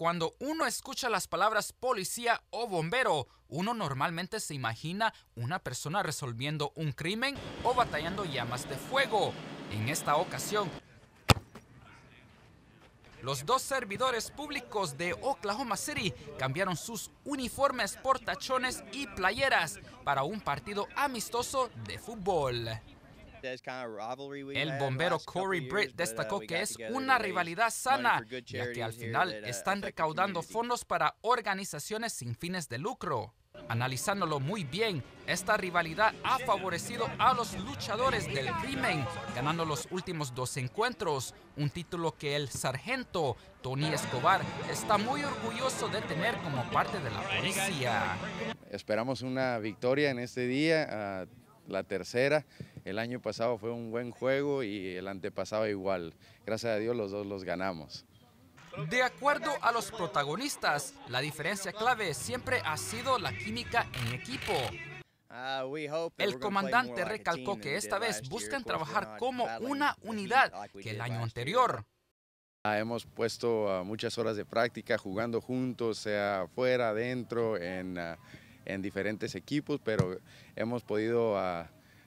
cuando uno escucha las palabras policía o bombero, uno normalmente se imagina una persona resolviendo un crimen o batallando llamas de fuego. En esta ocasión, los dos servidores públicos de Oklahoma City cambiaron sus uniformes por tachones y playeras para un partido amistoso de fútbol. El bombero Corey Britt destacó que es una rivalidad sana, ya que al final están recaudando fondos para organizaciones sin fines de lucro. Analizándolo muy bien, esta rivalidad ha favorecido a los luchadores del crimen, ganando los últimos dos encuentros, un título que el sargento Tony Escobar está muy orgulloso de tener como parte de la policía. Esperamos una victoria en este día, ah, la tercera. El año pasado fue un buen juego y el antepasado igual. Gracias a Dios los dos los ganamos. De acuerdo a los protagonistas, la diferencia clave siempre ha sido la química en equipo. El comandante recalcó que esta vez buscan trabajar como una unidad que el año anterior. Ah, hemos puesto ah, muchas horas de práctica jugando juntos, sea fuera, adentro, en, ah, diferentes equipos, pero hemos podido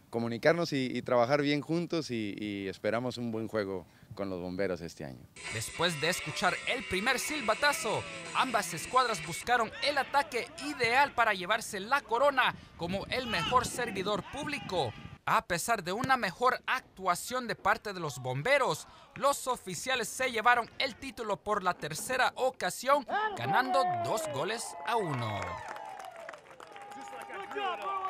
comunicarnos y, trabajar bien juntos y esperamos un buen juego con los bomberos este año. Después de escuchar el primer silbatazo, ambas escuadras buscaron el ataque ideal para llevarse la corona como el mejor servidor público. A pesar de una mejor actuación de parte de los bomberos, los oficiales se llevaron el título por la tercera ocasión, ganando dos goles a uno. Come on!